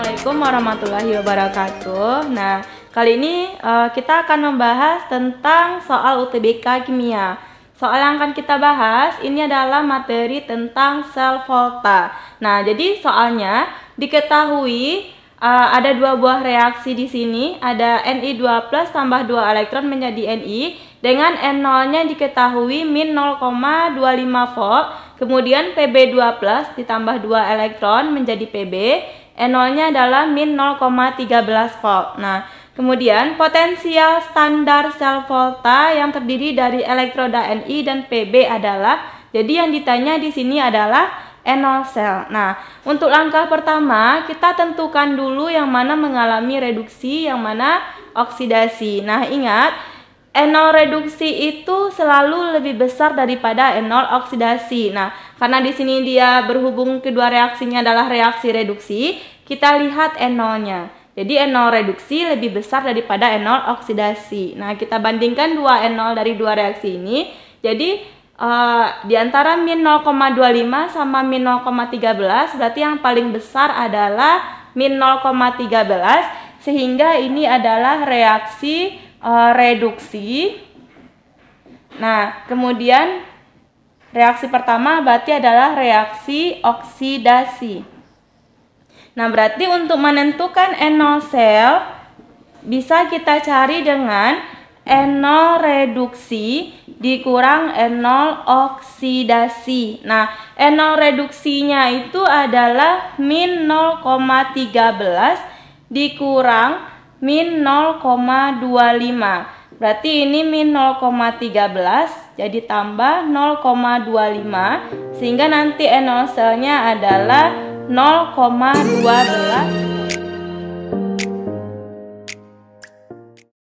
Assalamualaikum warahmatullahi wabarakatuh. Nah, kali ini uh, kita akan membahas tentang soal UTBK kimia. Soal yang akan kita bahas ini adalah materi tentang sel volta. Nah, jadi soalnya diketahui uh, ada dua buah reaksi di sini, ada Ni2+ tambah 2 elektron menjadi Ni dengan N0-nya diketahui min 0,25 volt, kemudian Pb2+ ditambah 2 elektron menjadi Pb E0-nya adalah min 0,13 volt. Nah, kemudian potensial standar sel volta yang terdiri dari elektroda Ni dan Pb adalah jadi yang ditanya di sini adalah E0 sel. Nah, untuk langkah pertama kita tentukan dulu yang mana mengalami reduksi, yang mana oksidasi. Nah, ingat E0 reduksi itu selalu lebih besar daripada E0 oksidasi. Nah, karena di sini dia berhubung kedua reaksinya adalah reaksi reduksi, kita lihat E0-nya. Jadi E0 reduksi lebih besar daripada E0 oksidasi. Nah, kita bandingkan dua E0 dari dua reaksi ini. Jadi uh, di antara min 0,25 sama min 0,13 berarti yang paling besar adalah min 0,13 sehingga ini adalah reaksi uh, reduksi. Nah, kemudian reaksi pertama berarti adalah reaksi oksidasi. Nah, berarti untuk menentukan N0 sel bisa kita cari dengan N0 reduksi dikurang N0 oksidasi. Nah, N0 reduksinya itu adalah min 0,13 dikurang min 0,25. Berarti ini min 0,13 jadi tambah 0,25 sehingga nanti N0 selnya adalah 0,12